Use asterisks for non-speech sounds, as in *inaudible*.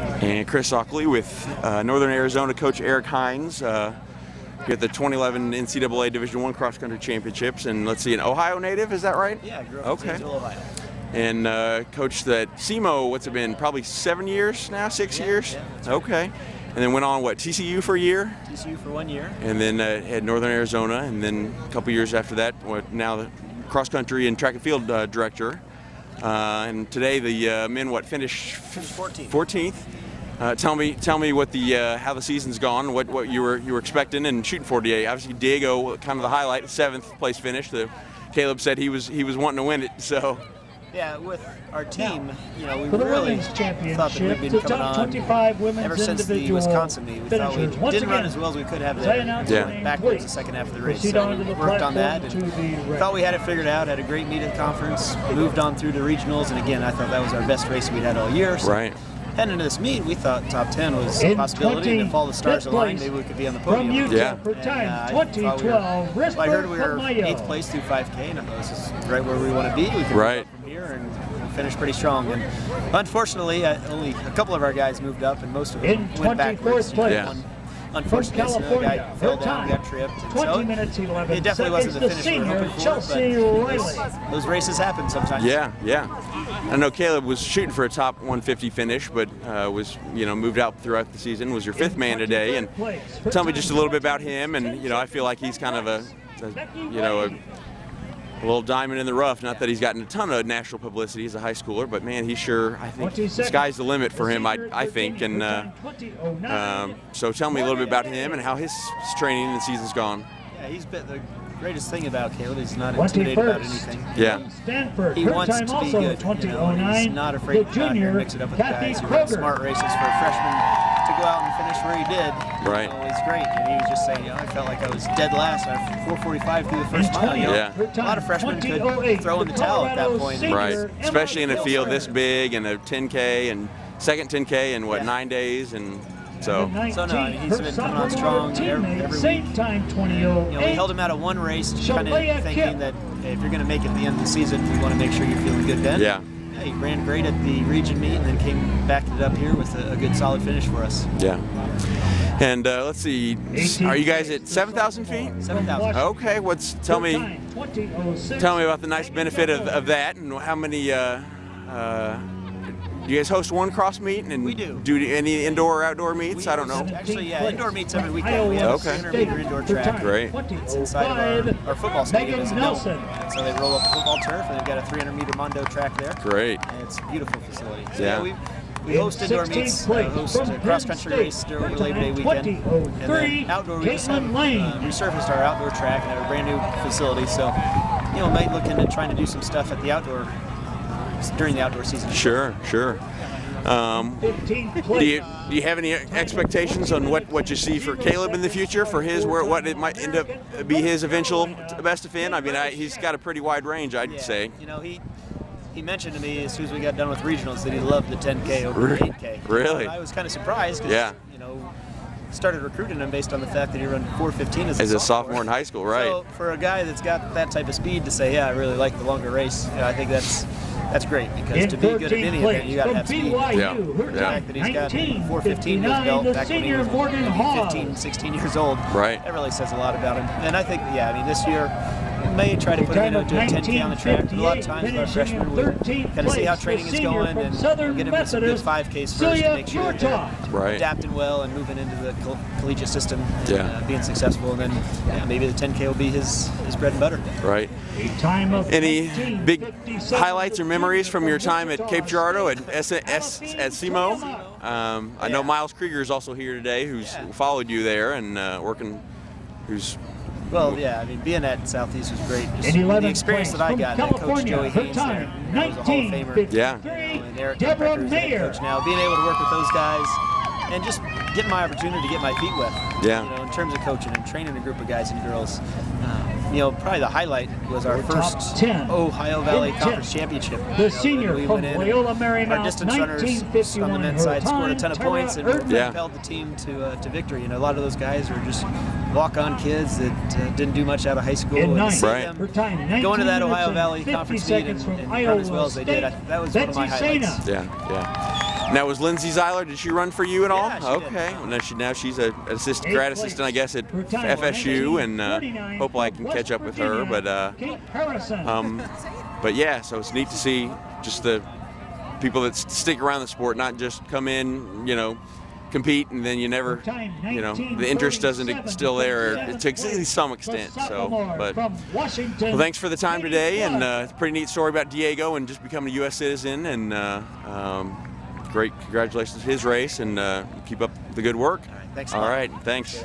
And Chris Ockley with uh, Northern Arizona coach Eric Heins. Uh, here at the 2011 NCAA Division One Cross Country Championships, and let's see, an Ohio native, is that right? Yeah, I grew up Okay. in Zanesville, Ohio. And uh, coached at SEMO, what's it been, probably seven years now, six Yeah, years? yeah, okay. And then went on, what, TCU for a year? TCU for one year. And then uh, had Northern Arizona, and then a couple years after that, what, now the cross country and track and field uh, director. Uh, and today the uh, men, what, Finished 14th. 14th. Uh, tell me, tell me what the uh, how the season's gone, what what you were you were expecting and shooting for today. Obviously, Diego, kind of the highlight, seventh place finish. The Caleb said he was he was wanting to win it, *laughs* so Yeah, with our team, you know, we For the really women's thought that we'd the been coming top on 25 women's ever since the individual Wisconsin meet. We thought we finishers. Once didn't run again, as well as we could have as there. I announce Yeah. your name, Backwards please the second half of the race. So we worked on that and to be ready. thought we had it figured out. Had a great meet at the conference. Moved on through to regionals, and again, I thought that was our best race we'd had all year. So right. Heading into this meet, we thought top 10 was In a possibility, and if all the stars aligned, maybe we could be on the From podium. Utah Yeah. for And, time uh, I thought we were- 2012, well, I heard we were eighth place through 5K, and I thought this is right where we want to be. We can Right. Move up from here and finish pretty strong. And unfortunately, uh, only a couple of our guys moved up, and most of them In went 24th backwards. place. Yeah. One From unfortunate incident, a California, guy fell down, time, got tripped. and 20 so minutes 11 It definitely wasn't the seconds. finish we were senior hoping for, Chelsea but those, those races happen sometimes. Yeah, yeah. I know Caleb was shooting for a top 150 finish, but uh, was you know moved out throughout the season. Was your fifth man today, and tell me just a little bit about him. And you know, I feel like he's kind of a, a you know a, a little diamond in the rough. Not that he's gotten a ton of national publicity as a high schooler, but man, he sure I think the sky's the limit for him. I, I think, and uh, um, so tell me a little bit about him and how his training and season's gone. Yeah, he's been the greatest thing about Caleb. He's not intimidated about anything. Yeah. Stanford. He her wants time to be also good. You know, 2009. he's not afraid to go out here junior and mix it up with the Kathy guys. He runs smart races for a freshman to go out and finish where he did. Right. You know, it's great. And he was just saying, you know, I felt like I was dead last after 4:45 through the first In mile. You know, 20, Yeah. her a time, lot of freshmen could 2008, throw in the the towel at that Colorado point. Senior Right, Emma especially in a field this Filter. big and a 10K and second 10K in what Yeah. nine days, and so The So, no, I mean, 19th, he's her been coming on sophomore strong every- teammate, every Same week. time You know, we 2008. held him out of one race, kind of Shalaya thinking Kipp. that if you're going to make it at the end of the season, we want to make sure you're feeling good then. Yeah. Yeah, he ran great at the region meet and then came back it up here with a, a good solid finish for us. yeah. And uh, let's see, are you guys at 7,000 feet? 7,000. Okay, what's tell me time, 2006. tell me about the nice benefit of, of that and how many. Uh, uh, you guys host one cross meet and We do. do any indoor or outdoor meets? We I don't know. host- Actually, yeah, place. indoor meets every weekend. We have Okay. a 300 meter indoor track. Great. It's inside of our, our football stadium. Megan It's. Nelson. And so they roll up football turf and they've got a 300 meter Mondo track there. Great. And it's a beautiful facility. So, Yeah. we, we In host indoor meets, uh, place host a cross-country State. race during Labor Day weekend. And 20:03, then outdoor we just have, uh, resurfaced our outdoor track and have a brand new facility. So, you know, might look into trying to do some stuff at the outdoor during the outdoor season. Sure, sure. Um, do you do you have any expectations on what, what you see for Caleb in the future for his where what it might end up be his eventual best defend? I mean, I, he's got a pretty wide range, I'd Yeah, say. You know, he he mentioned to me as soon as we got done with regionals that he loved the 10K over the 8K. Really? I was kind of surprised Yeah. You know, started recruiting him based on the fact that he ran 415 as a As a sophomore in high school, right? So for a guy that's got that type of speed to say, yeah, I really like the longer race, you know, I think that's that's great because In to be good at 13th any place event, you got to from have speed. BYU. Yeah, Her yeah. The fact that he's got 415 in his belt back when he was Morgan 15, 16 years old. Right. That really says a lot about him. And I think, yeah, I mean, this year we may try to put him into a 10K on the track. A lot of times our freshmen, 13th kind of see how training is going and Southern get him some good 5Ks first to make sure they're Right. adapting well and moving into the coll- collegiate system and Yeah. uh, being successful. And then yeah, maybe the 10K will be his, his bread and butter. Right. Time of Any big highlights or memories from your time at Cape Girardeau at. S, S at SEMO? Um, I know Miles Krieger is also here today, who's Yeah. followed you there and uh, working. Who's Well, yeah, I mean, being at Southeast was great. Just In the 11th experience that I from got, and Coach Joey her Haynes time, there, you know, was a Hall of Famer. 1953, Yeah. and Eric Deborah Becker is the head Mayer. coach now. Being able to work with those guys and just getting my opportunity to get my feet wet. Yeah. You know, in terms of coaching and training a group of guys and girls. Um, you know, probably the highlight was our The top first 10 Ohio Valley in 10. Conference Championship. The You know, senior we from went in and Loyola Marymount, our distance runners on the 1951 men's her side scored a ton of Tara points and Erdmann. Yeah. propelled the team to uh, to victory. And you know, a lot of those guys are just walk-on kids that uh, didn't do much out of high school. In and to ninth, see Right. them time, going to that Ohio Valley Conference meet and, and run as well as they did, I, that was one of my highlights. Sena. yeah, yeah. Now was Lindsay Zeiler? Did she run for you at all? Yeah, she okay. Well, now she now she's a an assist, grad place. assistant, I guess, at time, FSU, and uh, hopefully I can West catch up with her. But uh, Kate Harrison. um, but yeah, so it's neat to see just the people that stick around the sport, not just come in, you know, compete and then you never, Time you know, the interest doesn't still there to at some extent. So, but well, thanks for the time today, and uh, it's a pretty neat story about Diego and just becoming a U.S. citizen. And uh, um, great congratulations to his race, and uh, keep up the good work. all right thanks a All lot. right, thanks.